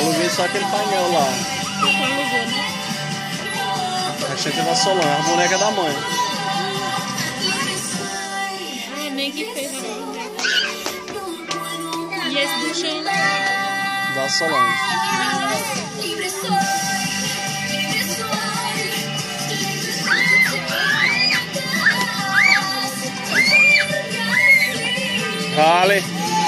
Aluguei só aquele painel lá. Achei que A gente Solange, a boneca da mãe. Ai, nem que fez. E esse do chão? Né? Da Solange. Vale.